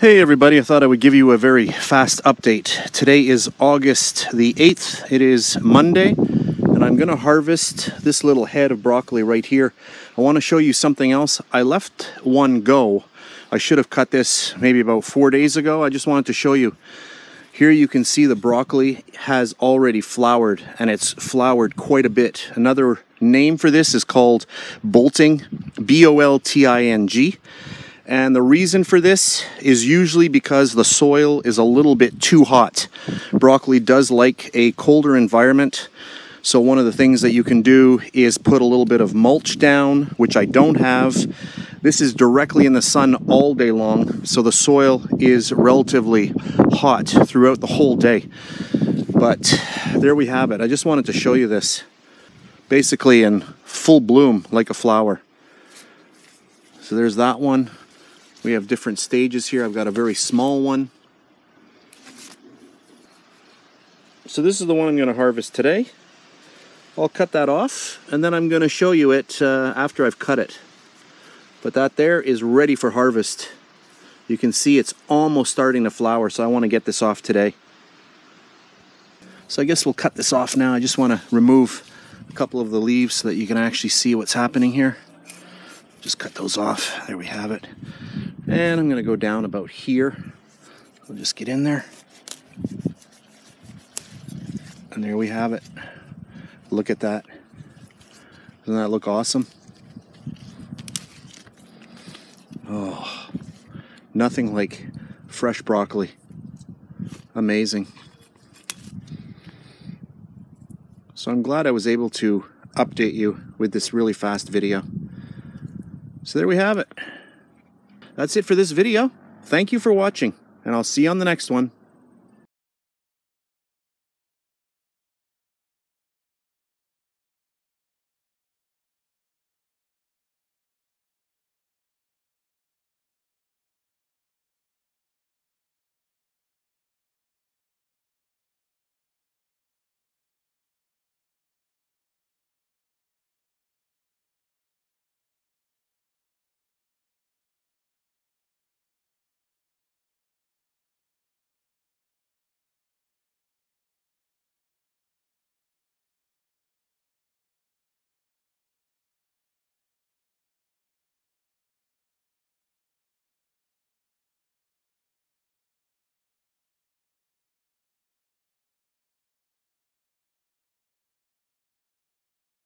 Hey everybody, I thought I would give you a very fast update. Today is August the 8th. It is Monday, and I'm going to harvest this little head of broccoli right here. I want to show you something else. I left one go. I should have cut this maybe about four days ago. I just wanted to show you. Here you can see the broccoli has already flowered, and it's flowered quite a bit. Another name for this is called bolting, B-O-L-T-I-N-G. And the reason for this is usually because the soil is a little bit too hot. Broccoli does like a colder environment. So one of the things that you can do is put a little bit of mulch down, which I don't have. This is directly in the sun all day long, so the soil is relatively hot throughout the whole day. But there we have it. I just wanted to show you this. Basically in full bloom like a flower. So there's that one. We have different stages here. I've got a very small one. So this is the one I'm going to harvest today. I'll cut that off and then I'm going to show you it uh, after I've cut it. But that there is ready for harvest. You can see it's almost starting to flower, so I want to get this off today. So I guess we'll cut this off now. I just want to remove a couple of the leaves so that you can actually see what's happening here. Just cut those off. There we have it. And I'm going to go down about here. We'll just get in there. And there we have it. Look at that. Doesn't that look awesome? Oh, nothing like fresh broccoli. Amazing. So I'm glad I was able to update you with this really fast video. So there we have it. That's it for this video. Thank you for watching, and I'll see you on the next one.